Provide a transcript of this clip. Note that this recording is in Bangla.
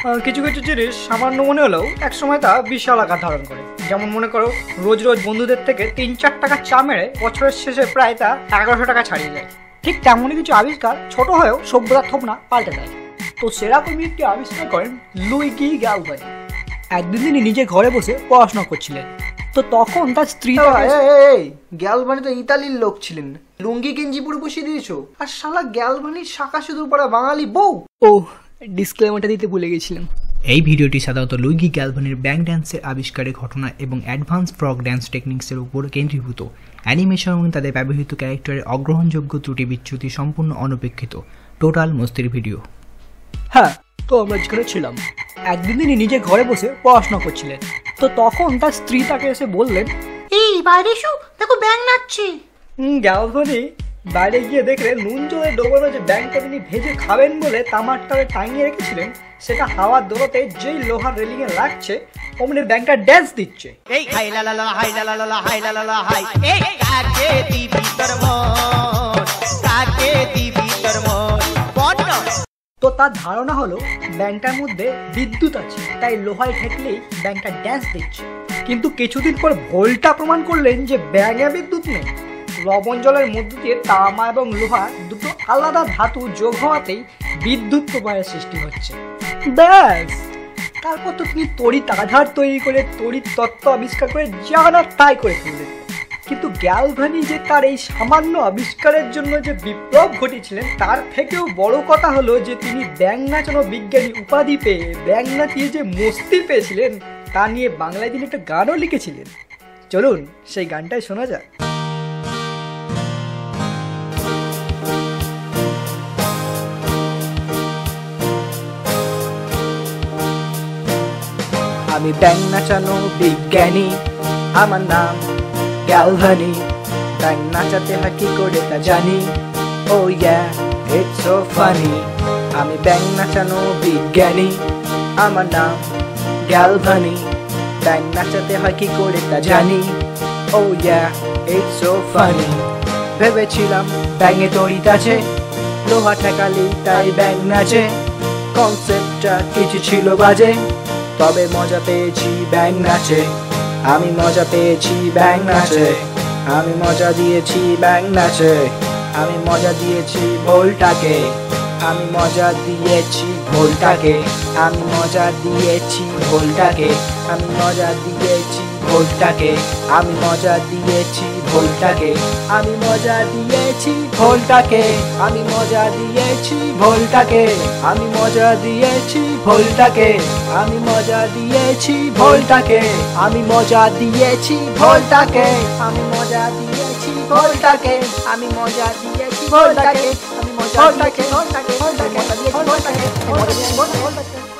কিছু কিছু জিনিস সামান্য মনে হলেও একসময় তা বিশাল আকার ধারণ করে। যেমন মনে করো রোজ রোজ বন্ধুদের থেকে তিন চার টাকা চা মেরে বছরের শেষে প্রায় তা এগারোশো টাকা ছাড়িয়ে যায়। ঠিক তেমনই কিছু আবিষ্কার ছোট হয়েও সভ্যতার থোপনা পাল্টে দেয় তো সেরকমই একটি আবিষ্কার করেন লুইগি গ্যালভানি একদিন তিনি নিজে ঘরে বসে পড়াশোনা করছিলেন। তো তখন তার স্ত্রী গ্যালভানি তো ইতালির লোক ছিলেন। লুঙ্গি গেঞ্জি পুরো বসিয়ে দিয়েছ। আর শালা গ্যালভানির শাখা শুধু পড়া বাঙালি বউ। ও ডিসক্লেমারটা দিতে ভুলে গেছিলাম। এই ভিডিওটি সাধারণত লুইগি গ্যালভানের ব্যাঙ্ক ড্যান্সের আবিষ্কারের ঘটনা এবং অ্যাডভান্স ফ্রক ড্যান্স টেকনিক্সের উপর কেন্দ্রীভূত। অ্যানিমেশন এবং তাদের ব্যবহৃত ক্যারেক্টারের অগ্রহণযোগ্য ত্রুটি বিচ্যুতি সম্পূর্ণ অনপেক্ষিত। Total মস্তির video. হ্যাঁ তো আমরা যেখানে ছিলাম একদিন তিনি নিজে ঘরে বসে পড়াশোনা করছিলেন। তো তখন তার স্ত্রী তাকে এসে বললেন এই বাইরে এসো দেখো ব্যাং নাচছে। গ্যালভনি বাইরে গিয়ে দেখলে নুন জলে ডোবানো যে ব্যাংকটা তিনি ভেজে খাবেন বলে তামারটারে টাঙিয়ে রেখেছিলেন সেটা হাওয়ার দোলাতে যেই লোহার রেলিংয়ে লাগছে অমনি ব্যাংকটা ড্যান্স দিচ্ছে। এই হাই লা লা লা হাই লা লা লা লা হাই লা লা লা হাই। এই কাকে দিবি তোর মন? কাকে দিবি তোর মন? বন্ন তো তার ধারণা হলো ব্যাংকটার মধ্যে বিদ্যুৎ আছে তাই লোহায় ঠেকলেই ব্যাংকটা ড্যান্স দিচ্ছে। কিন্তু কিছুদিন পর ভোল্টা প্রমাণ করলেন যে ব্যাঙে বিদ্যুৎ নেই। লবণ জলের মধ্য দিয়ে তামা এবং লোহা দুটো আলাদা ধাতু যোগ হওয়াতেই বিদ্যুৎ প্রবাহের সৃষ্টি হচ্ছে। ব্যাস! তারপর তো তিনি তড়িৎ আধার তৈরি করে তড়িৎ তত্ত্ব আবিষ্কার করে যা না তাই করে ফেললেন কিন্তু গ্যালভানি যে তার এই সামান্য আবিষ্কারের জন্য যে বিপ্লব ঘটিয়েছিলেন তার থেকেও বড় কথা হলো যে তিনি ব্যাং নাচানো বিজ্ঞানী উপাধি পেয়ে ব্যাং নাচিয়ে যে মস্তি পেয়েছিলেন, তা নিয়ে বাংলায় তিনি একটা গানও লিখেছিলেন। চলুন সেই গানটাই শোনা যাক। আমি ব্যাং নাচানো বিজ্ঞানী। আমার নাম গ্যালভানি। ব্যাং নাচাতে হয় কি করে তা জানি। ও ইয়া ইটস সো ফানি আমি ব্যাং নাচানো বিজ্ঞানী। আমার নাম গ্যালভানি। ব্যাং নাচাতে হয় কি করে তা জানি। ও ইয়া ইটস সো ফানি ভেবেছিলাম ব্যাঙে তড়িৎ আছে। লোহা ঠেকালি তাই ব্যাং নাচে। কনসেপ্টটা কিছু ছিল বাজে। তবে মজা পেয়েছি ব্যাং নাচে। আমি মজা পেয়েছি ব্যাং নাচে। আমি মজা দিয়েছি ব্যাং নাচে। আমি মজা দিয়েছি ভোলটাকে আমি মজা দিয়েছি ভোলটাকে আমি মজা দিয়েছি ভোলটাকে আমি মজা দিয়েছি ভোলটাকে আমি মজা দিয়েছি ভোলটাকে আমি মজা দিয়েছি ভোলটাকে আমি মজা দিয়েছি ভোলটাকে আমি মজা দিয়েছি ভোলটাকে আমি মজা দিয়েছি ভোলটাকে আমি মজা দিয়েছি ভোলটাকে আমি মজা দিয়েছি ভোলটাকে আমি মজা দিয়েছি ভোলটাকে আমি মজা দিয়েছি ভোলটাকে ভোলটাকে सकते हैं बहुत बहुत बहुत